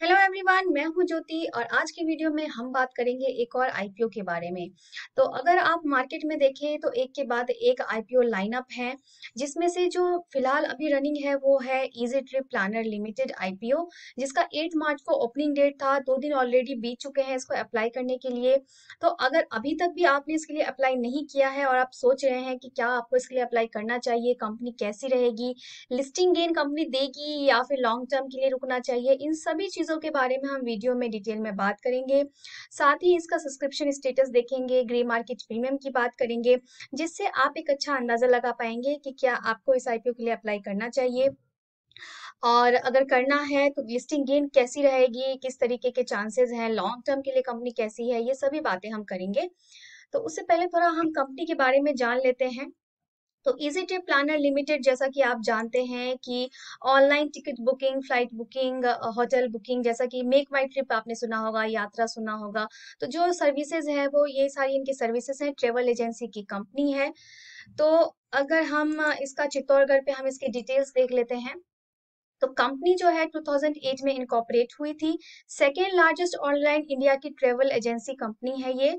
Hello everyone मैं हूँ ज्योति और आज की वीडियो में हम बात करेंगे एक और आईपीओ के बारे में। तो अगर आप मार्केट में देखें तो एक के बाद एक आईपीओ लाइनअप है, जिसमें से जो फ़िलहाल अभी रनिंग है वो है Easy Trip Planner Limited IPO जिसका 8 मार्च को ओपनिंग डेट था, दो दिन ऑलरेडी बीत चुके हैं इसको अप्लाई करने के लिए। तो अगर अभी तक भी आपने इसके लिए अप्लाई नहीं किया है और आप सोच रहे हैं कि क्या आपको इसके लिए अप्लाई करना चाहिए कंपनी कैसी रहेगी लिस्टिंग गेन कंपनी देगी या फिर लॉन्ग टर्म के लिए रुकना चाहिए, इन सभी चीज़ों चीज़ों के बारे में हम वीडियो में डिटेल में बात करेंगे। साथ ही इसका सब्सक्रिप्शन स्टेटस देखेंगे, ग्रे मार्केट प्रीमियम की बात करेंगे, जिससे आप एक अच्छा अंदाज़ा लगा पाएँगे कि क्या आपको इस आईपीओ के लिए अप्लाई करना चाहिए। और अगर करना है तो लिस्टिंग गेन कैसी रहेगी, किस तरीके के चांसेस हैं लॉन्ग टर्म के लिए कंपनी कैसी है, ये सभी बातें हम करेंगे। तो उससे पहले थोड़ा हम कंपनी के बारे में जान लेते हैं। तो इजी ट्रिप प्लानर लिमिटेड जैसा कि आप जानते हैं कि online ticket booking flight booking hotel booking जैसा कि मेक माई ट्रिप आपने सुना होगा, यात्रा सुना होगा। तो जो सर्विसेज़ है वो ये सारी इनकी सर्विसेज़ हैं ट्रेवल एजेंसी की कंपनी है। तो अगर हम इसका चित्तौड़गढ़ पे हम इसकी डिटेल्स देख लेते हैं। तो कंपनी जो है 2008 में इनकॉपरेट हुई थी। सेकेंड लार्जेस्ट ऑनलाइन इंडिया की ट्रेवल एजेंसी कंपनी है ये।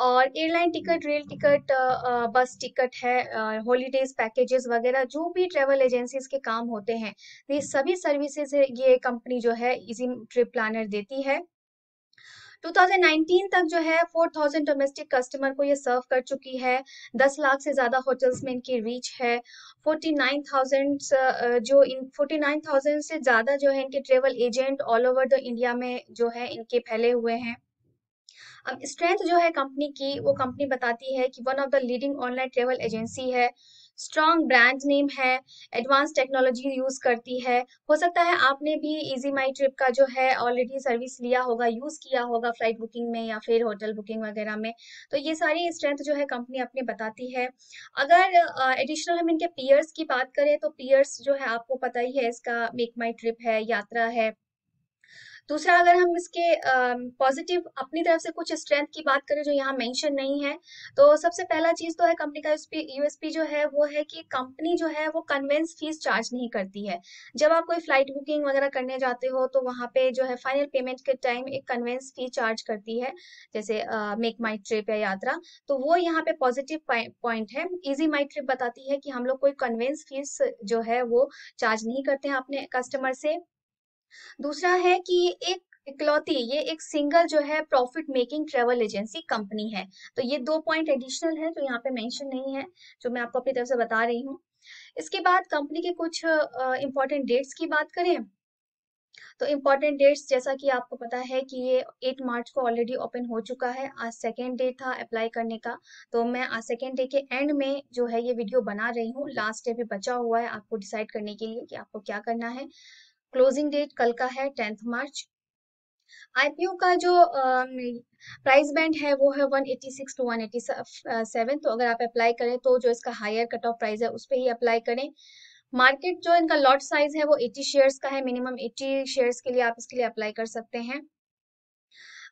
और airline ticket rail ticket bus ticket है हॉलीडेज पैकेजेस वगैरह, जो भी ट्रेवल एजेंसीज के काम होते हैं, ये सभी सर्विसेज़ ये कंपनी जो है इजी ट्रिप प्लानर देती है। 2019 तक जो है 4000 डोमेस्टिक कस्टमर को ये सर्व कर चुकी है। 10 लाख से ज़्यादा होटल्स में इनकी रीच है। 49,000 जो इन 49,000 से ज़्यादा जो है इनके travel agent all over the India में जो है इनके फैले हुए हैं। अब स्ट्रेंथ जो है कंपनी की, वो कंपनी बताती है कि one of the leading online travel agency है। स्ट्रॉन्ग ब्रांड नेम है एडवांस टेक्नोलॉजी यूज़ करती है। हो सकता है आपने भी इजी माई ट्रिप का जो है ऑलरेडी सर्विस लिया होगा यूज़ किया होगा फ़्लाइट बुकिंग में या फिर होटल बुकिंग वगैरह में। तो ये सारी स्ट्रेंथ जो है कंपनी अपनी बताती है। अगर एडिशनल हम इनके पीयर्स की बात करें तो पीयर्स जो है आपको पता ही है इसका मेक माई ट्रिप है, यात्रा है। दूसरा, अगर हम इसके पॉजिटिव अपनी तरफ़ से कुछ स्ट्रेंथ की बात करें जो यहाँ मेंशन नहीं है तो सबसे पहला चीज़ तो है कंपनी का यूएसपी जो है, वो है कि कंपनी जो है, वो कन्वेंस फ़ीस चार्ज नहीं करती है। जब आप कोई फ़्लाइट बुकिंग वगैरह करने जाते हो तो वहाँ पे जो है फाइनल पेमेंट के टाइम एक कन्वेंस फ़ी चार्ज करती है, जैसे मेक माई ट्रिप या यात्रा तो वो यहाँ पे पॉजिटिव पॉइंट है। इजी माई ट्रिप बताती है कि हम लोग कोई कन्वेंस फ़ीस जो है, वो चार्ज नहीं करते हैं अपने कस्टमर से। दूसरा है कि एक इकलौती, ये एक सिंगल जो है profit making travel agency company है। तो ये दो पॉइंट एडिशनल है जो यहाँ पे मेंशन नहीं है, जो मैं आपको अपनी तरफ़ से बता रही हूँ। इसके बाद कंपनी के कुछ इंपॉर्टेंट डेट्स की बात करें। तो इंपॉर्टेंट डेट्स जैसा कि आपको पता है कि ये 8 मार्च को ऑलरेडी ओपन हो चुका है, आज सेकेंड डे था अप्लाई करने का। तो मैं आज सेकेंड डे के एंड में जो है ये वीडियो बना रही हूँ। लास्ट डे भी बचा हुआ है आपको डिसाइड करने के लिए कि आपको क्या करना है। क्लोजिंग डेट कल का है टेंथ मार्च आईपीओ का जो प्राइस बैंड है, वो है 186 टू 187 तो अगर आप अप्लाई करें तो जो इसका हायर कट ऑफ़ प्राइस है, उस पर ही अप्लाई करें। मार्केट जो इनका लॉट साइज़ है, वो 80 शेयर्स का है। मिनिमम 80 शेयर्स के लिए आप इसके लिए अप्लाई कर सकते हैं।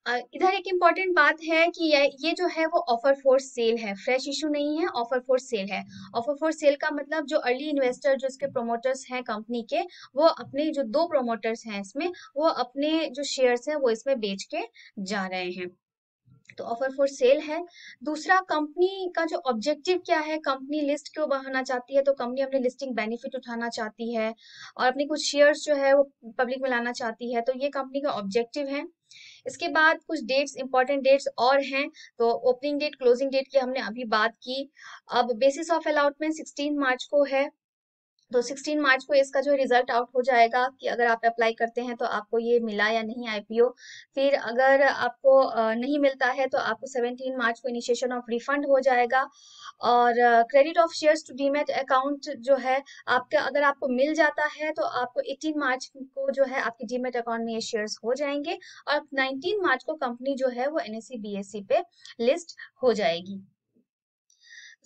इधर एक इंपॉर्टेंट बात है कि ये, ये जो है वो ऑफ़र फॉर सेल है। फ्रेश इशू नहीं है ऑफ़र फॉर सेल है। ऑफ़र फॉर सेल का मतलब जो अर्ली इन्वेस्टर जो इसके प्रोमोटर्स हैं कंपनी के वो अपने जो दो प्रोमोटर्स हैं इसमें वो अपने जो शेयर्स हैं वो इसमें बेच के जा रहे हैं। तो ऑफ़र फॉर सेल है। दूसरा कंपनी का जो ऑब्जेक्टिव क्या है? कंपनी लिस्ट क्यों बढ़ाना चाहती है? तो कंपनी अपने लिस्टिंग बेनिफिट उठाना चाहती है और अपने कुछ शेयर्स जो है वो पब्लिक में लाना चाहती है। तो ये कंपनी का ऑब्जेक्टिव है। इसके बाद कुछ डेट्स इंपॉर्टेंट डेट्स और हैं तो ओपनिंग डेट क्लोजिंग डेट की हमने अभी बात की। अब basis of allotment sixteen March को है। तो 16 मार्च को इसका जो रिज़ल्ट आउट हो जाएगा कि अगर आप अप्लाई करते हैं तो आपको ये मिला या नहीं आईपीओ फिर अगर आपको नहीं मिलता है तो आपको 17 मार्च को इनिशिएशन ऑफ़ रिफंड हो जाएगा। और credit of shares to demat account जो है, आपका, अगर आपको मिल जाता है तो आपको 18 मार्च को जो है आपके डीमेट अकाउंट में ये शेयर्स हो जाएँगे और 19 मार्च को कंपनी जो है वो एनएससी बीएससी पे लिस्ट हो जाएगी।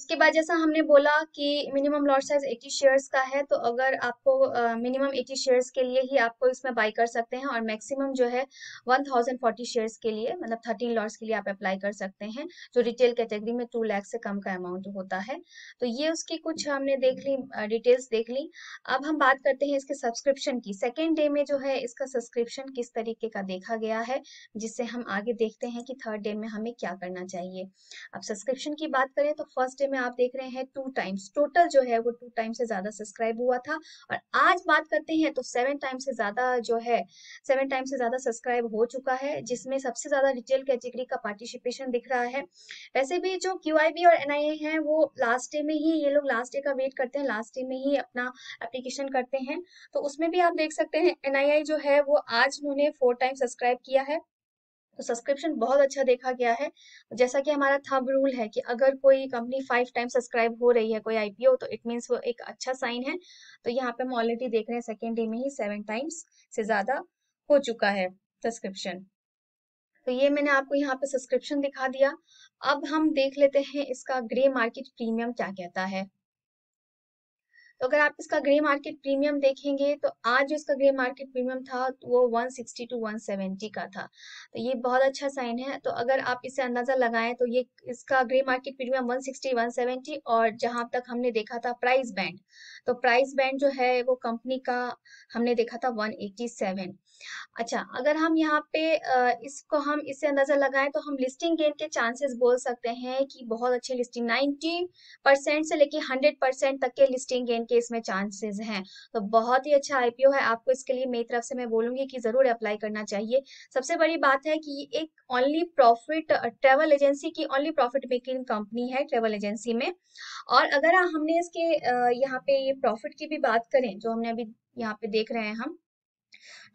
उसके बाद जैसा हमने बोला कि मिनिमम लॉट साइज़ 80 शेयर्स का है तो अगर आपको मिनिमम uh, 80 शेयर्स के लिए ही आपको इसमें बाई कर सकते हैं और मैक्सिमम जो है 1040 शेयर्स के लिए मतलब 13 लॉट्स के लिए आप अप्लाई कर सकते हैं जो रिटेल कैटेगरी में टू लैख से कम का अमाउंट होता है। तो ये उसकी कुछ हमने देख ली डिटेल्स देख ली। अब हम बात करते हैं इसके सब्सक्रिप्शन की। सेकेंड डे में जो है इसका सब्सक्रिप्शन किस तरीके का देखा गया है जिससे हम आगे देखते हैं कि थर्ड डे में हमें क्या करना चाहिए। अब सब्सक्रिप्शन की बात करें तो फ़र्स्ट डे में आप देख रहे हैं टू टाइम्स टोटल जो है वो टू टाइम्स से ज़्यादा सब्सक्राइब हुआ था। और आज बात करते हैं तो सेवन टाइम्स से ज़्यादा जो है सेवन टाइम्स से ज़्यादा सब्सक्राइब हो चुका है, जिसमें सबसे ज़्यादा रिटेल कैटेगरी का पार्टिसिपेशन दिख रहा है। वैसे भी जो क्यूआईबी और एनआईए है, वो लास्ट डे में ही, ये लोग लास्ट डे का वेट करते हैं लास्ट डे में ही अपना एप्लीकेशन करते हैं। तो उसमें भी आप देख सकते हैं एनआईआई जो है वो आज उन्होंने फोर टाइम सब्सक्राइब किया है। तो सब्सक्रिप्शन बहुत अच्छा देखा गया है। जैसा कि हमारा थंब रूल है कि अगर कोई कंपनी फाइव टाइम सब्सक्राइब हो रही है, कोई आईपीओ तो इट मीन्स वो एक अच्छा साइन है। तो यहाँ पे हम ऑलरेडी देख रहे हैं सेकेंड डे में ही सेवन टाइम्स से ज़्यादा हो चुका है सब्सक्रिप्शन तो ये मैंने आपको यहाँ पे सब्सक्रिप्शन दिखा दिया। अब हम देख लेते हैं इसका ग्रे मार्केट प्रीमियम क्या कहता है। तो अगर आप इसका ग्रे मार्केट प्रीमियम देखेंगे तो आज जो इसका ग्रे मार्केट प्रीमियम था, वो 160 टू 170 का था। तो ये बहुत अच्छा साइन है। तो अगर आप इसे अंदाज़ा लगाएँ तो ये इसका ग्रे मार्केट प्रीमियम 160 170 और जहाँ तक हमने देखा था, प्राइस बैंड। तो प्राइस बैंड जो है वो कंपनी का हमने देखा था 187 अच्छा अगर हम यहाँ पे इसको हम इससे अंदाज़ा लगाएँ तो हम लिस्टिंग गेन के चांसेस बोल सकते हैं कि बहुत अच्छे लिस्टिंग 90 परसेंट से लेके 100 परसेंट तक के लिस्टिंग गेन के इसमें चांसेस हैं। तो बहुत ही अच्छा आईपीओ है, आपको इसके लिए मेरी तरफ़ से मैं बोलूँगी कि ज़रूर अप्लाई करना चाहिए। सबसे बड़ी बात है कि एक ओनली प्रॉफिट ट्रेवल एजेंसी की ओनली प्रॉफिट मेकिंग कंपनी है ट्रेवल एजेंसी में। और अगर हमने इसके यहाँ पे ये प्रॉफिट की भी बात करें जो हमने अभी यहाँ पे देख रहे हैं हम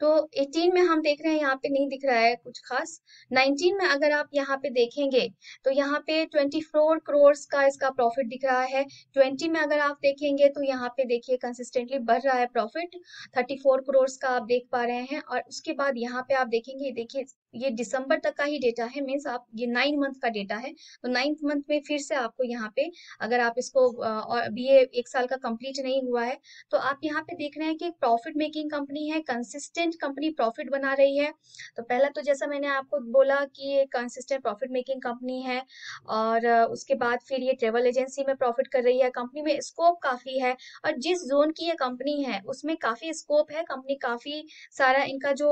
तो 18 में हम देख रहे हैं, यहाँ पे नहीं दिख रहा है कुछ खास। 19 में अगर आप यहाँ पे देखेंगे तो यहाँ पे 24 करोड़ का इसका प्रॉफिट दिख रहा है। 20 में अगर आप देखेंगे तो यहाँ पे देखिए कंसिस्टेंटली बढ़ रहा है प्रॉफिट 34 करोड़ का आप देख पा रहे हैं और उसके बाद यहाँ पे आप देखेंगे देखिए, ये दिसंबर तक का ही डेटा है मीन्स आप, ये नाइन मंथ का डेटा है। तो नाइन्थ मंथ में फिर से आपको यहाँ पे अगर आप इसको और अभी एक साल का कंप्लीट नहीं हुआ है तो आप यहाँ पे देख रहे हैं कि प्रॉफिट मेकिंग कंपनी है कंसिस्टेंट कंपनी प्रॉफिट बना रही है। तो पहला तो जैसा मैंने आपको बोला कि ये कंसिस्टेंट प्रॉफिट मेकिंग कंपनी है और उसके बाद फिर ये ट्रेवल एजेंसी में प्रॉफिट कर रही है। कंपनी में स्कोप काफ़ी है और जिस जोन की ये कंपनी है, उसमें काफ़ी स्कोप है। कंपनी काफ़ी सारा इनका जो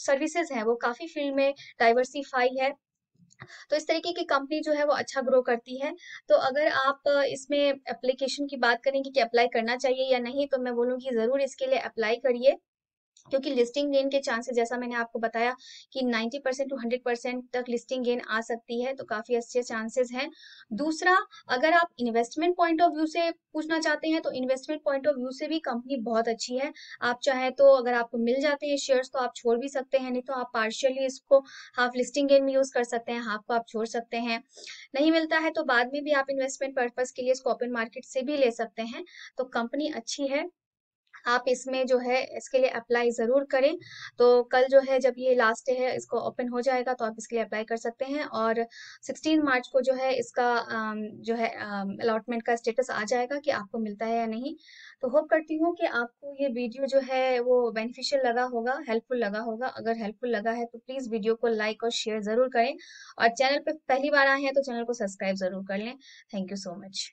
सर्विसेज़ है, वो काफ़ी फ़ील्ड में डाइवर्सिफाई है। तो इस तरीके की कंपनी जो है वो अच्छा ग्रो करती है। तो अगर आप इसमें एप्लीकेशन की बात करेंगे कि अप्लाई करना चाहिए या नहीं तो मैं बोलूँगी ज़रूर इसके लिए अप्लाई करिए। क्योंकि लिस्टिंग गेन के चांसेस जैसा मैंने आपको बताया कि 90 परसेंट टू 100 परसेंट तक लिस्टिंग गेन आ सकती है तो काफ़ी अच्छे चांसेस हैं। दूसरा, अगर आप इन्वेस्टमेंट पॉइंट ऑफ़ व्यू से पूछना चाहते हैं तो इन्वेस्टमेंट पॉइंट ऑफ़ व्यू से भी कंपनी बहुत अच्छी है। आप चाहे तो अगर आपको मिल जाते हैं शेयर्स तो आप छोड़ भी सकते हैं, नहीं तो आप पार्शियली इसको हाफ़ लिस्टिंग गेन में यूज़ कर सकते हैं हाफ़ को आप छोड़ सकते हैं। नहीं मिलता है तो बाद में भी आप इन्वेस्टमेंट पर्पज के लिए इसको ओपन मार्केट से भी ले सकते हैं। तो कंपनी अच्छी है। आप इसमें जो है, इसके लिए अप्लाई ज़रूर करें। तो कल जो है, जब ये लास्ट डे है, इसको ओपन हो जाएगा तो आप इसके लिए अप्लाई कर सकते हैं। और 16 मार्च को जो है, इसका जो है अलॉटमेंट का स्टेटस आ जाएगा कि आपको मिलता है या नहीं। तो होप करती हूँ कि आपको ये वीडियो जो है, वो बेनिफिशियल लगा होगा हेल्पफुल लगा होगा। अगर हेल्पफुल लगा है तो प्लीज़ वीडियो को लाइक और शेयर ज़रूर करें। और चैनल पर पहली बार आए हैं तो चैनल को सब्सक्राइब ज़रूर कर लें। Thank you so much